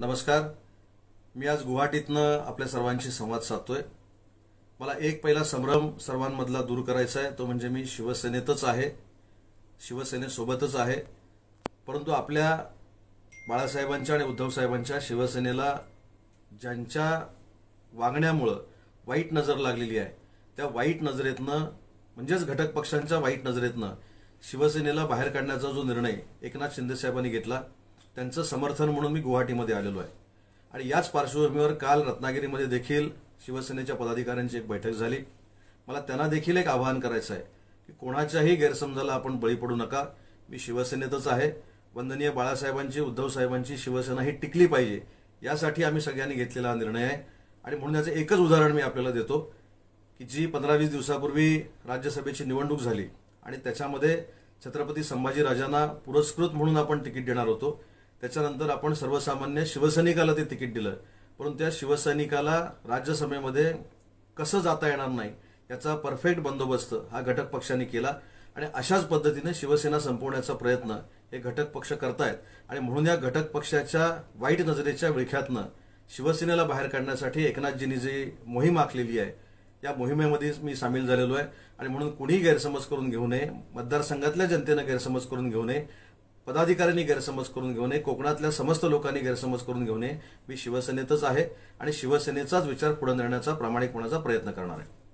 नमस्कार. मी आज गुवाहाटीतनं आपल्या सर्वांशी संवाद साधतोय. मला एक पहिला संभ्रम सर्वांमधला दूर करायचा आहे. तो म्हणजे मी शिवसेनेतच आहे. शिवसेनेसोबतच आहे. परंतु आपल्या बाळासाहेबांच्या आणि उद्धवसाहेबांच्या शिवसेनेला ज्यांच्या वागण्यामुळं वाईट नजर लागलेली आहे त्या वाईट नजरेतनं म्हणजेच घटक पक्षांच्या वाईट नजरेतनं शिवसेनेला बाहेर काढण्याचा जो निर्णय एकनाथ शिंदेसाहेबांनी घेतला त्यांचं समर्थन म्हणून मी गुवाहाटीमध्ये आलेलो आहे. आणि याच पार्श्वभूमीवर काल रत्नागिरीमध्ये देखील शिवसेनेच्या पदाधिकाऱ्यांची एक बैठक झाली. मला त्यांना देखील एक आवाहन करायचं आहे की कोणाच्याही गैरसमजाला आपण बळी पडू नका. मी शिवसेनेतच आहे. वंदनीय बाळासाहेबांची उद्धवसाहेबांची शिवसेना ही टिकली पाहिजे. यासाठी आम्ही सगळ्यांनी घेतलेला हा निर्णय आहे. आणि म्हणून याचं एकच उदाहरण मी आपल्याला देतो की जी पंधरा वीस दिवसापूर्वी राज्यसभेची निवडणूक झाली आणि त्याच्यामध्ये छत्रपती संभाजीराजांना पुरस्कृत म्हणून आपण तिकीट देणार होतो. त्याच्यानंतर आपण सर्वसामान्य शिवसैनिकाला ते तिकीट दिलं. परंतु त्या शिवसैनिकाला राज्यसभेमध्ये कसं जाता येणार नाही याचा परफेक्ट बंदोबस्त हा घटक पक्षांनी केला. आणि अशाच पद्धतीने शिवसेना संपवण्याचा प्रयत्न हे घटक पक्ष करतायत. आणि म्हणून या घटक पक्षाच्या वाईट नजरेच्या विळख्यातनं शिवसेनेला बाहेर काढण्यासाठी एकनाथजींनी जी मोहीम आखलेली आहे या मोहिमेमध्ये मी सामील झालेलो आहे. आणि म्हणून कुणीही गैरसमज करून घेऊ नये मतदारसंघातल्या जनतेनं गैरसमज करून घेऊ नये. पदाधिकाऱ्यांनी गैरसमज करून घेऊ नये कोकणातल्या समस्त लोकांनी गैरसमज करून घेऊ नये. मी शिवसेनेतच आहे आणि शिवसेनेचाच विचार पुढे नेण्याचा प्रामाणिकपणाचा प्रयत्न करणार आहे.